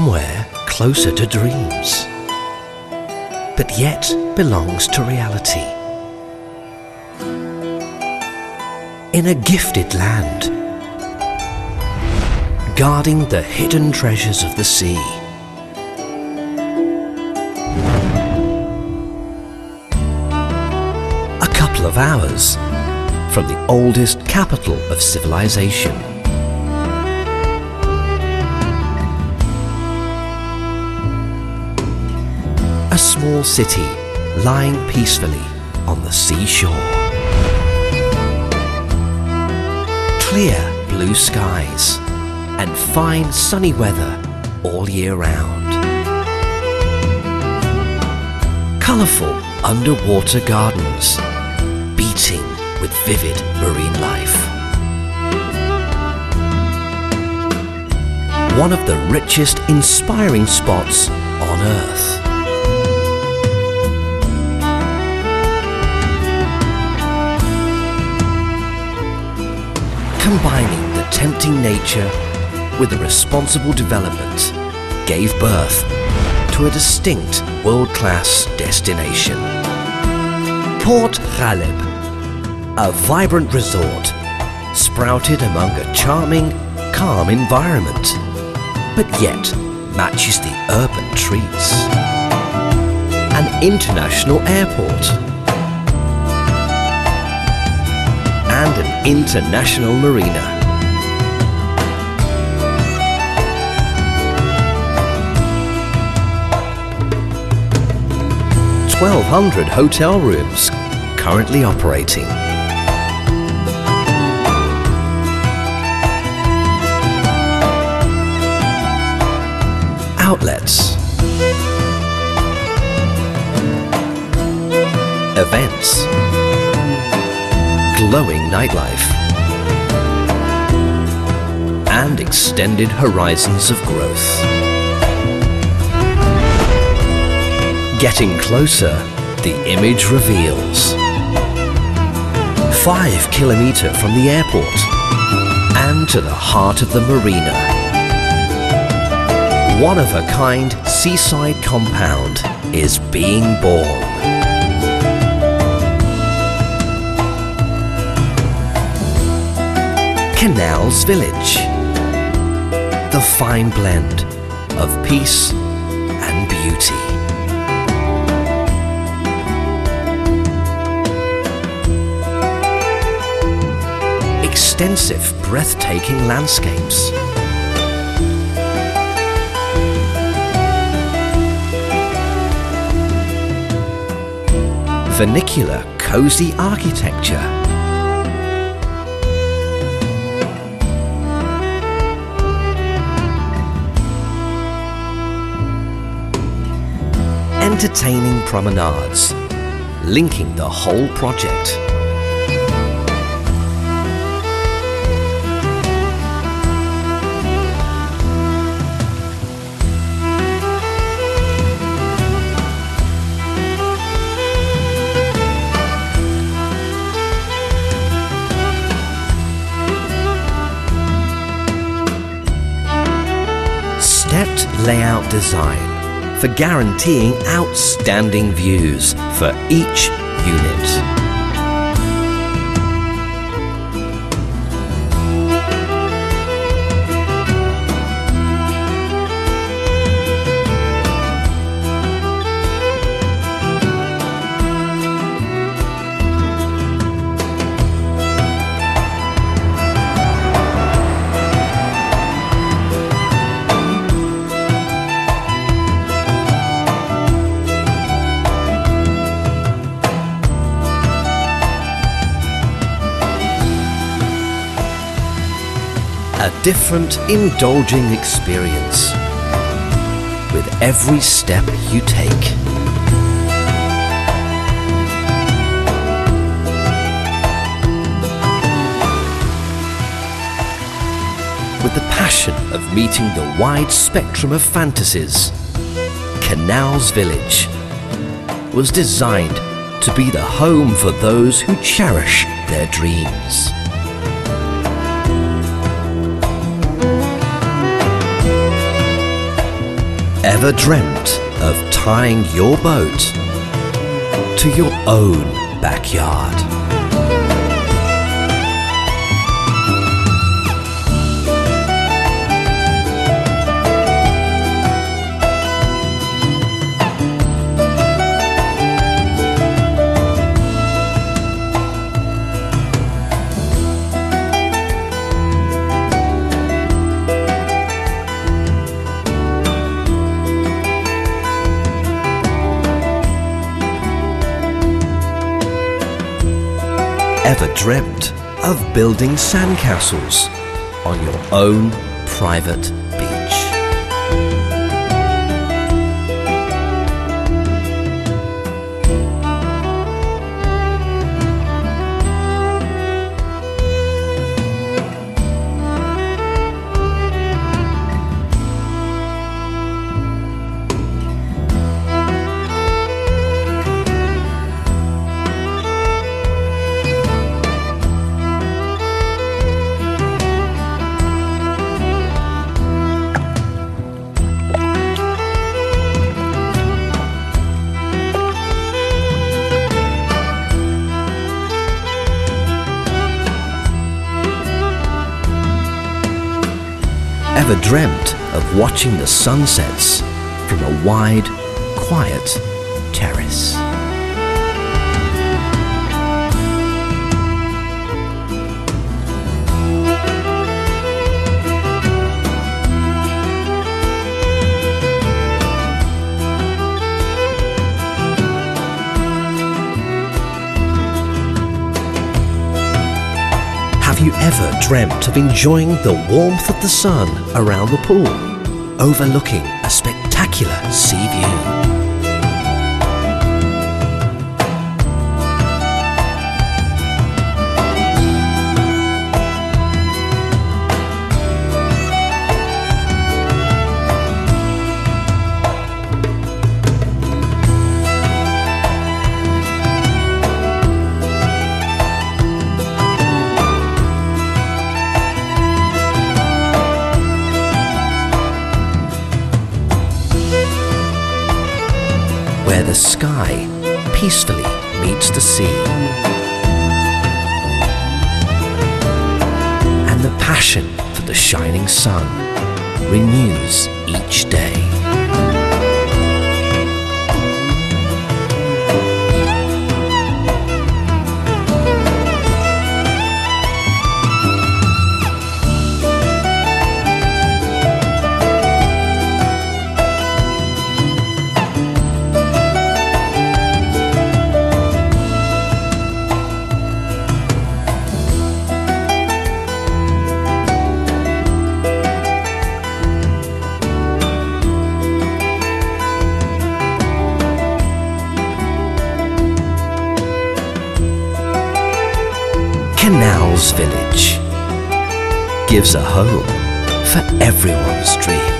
somewhere closer to dreams, but yet belongs to reality. In a gifted land, guarding the hidden treasures of the sea. A couple of hours from the oldest capital of civilization. Small city lying peacefully on the seashore. Clear blue skies and fine sunny weather all year round. Colourful underwater gardens beating with vivid marine life. One of the richest inspiring spots on Earth. Combining the tempting nature with a responsible development gave birth to a distinct world-class destination. Port Ghaleb, a vibrant resort sprouted among a charming, calm environment, but yet matches the urban treats. An international airport international marina. 1,200 hotel rooms currently operating. Outlets. Events. Glowing nightlife. And extended horizons of growth. Getting closer, the image reveals. Five kilometer from the airport and to the heart of the marina. One of a kind seaside compound is being born. Canals Village. The fine blend of peace and beauty. extensive, breathtaking landscapes. Vernacular, cozy architecture. Entertaining promenades, linking the whole project. stepped layout design for guaranteeing outstanding views for each unit. Different, indulging experience with every step you take. With the passion of meeting the wide spectrum of fantasies, Canals Village was designed to be the home for those who cherish their dreams. Ever dreamt of tying your boat to your own backyard? Ever dreamt of building sandcastles on your own private Ever dreamt of watching the sunsets from a wide, quiet terrace? Ever dreamt of enjoying the warmth of the sun around the pool, overlooking a spectacular sea view? Peacefully meets the sea. And the passion for the shining sun renews each day. Canals Village gives a home for everyone's dream.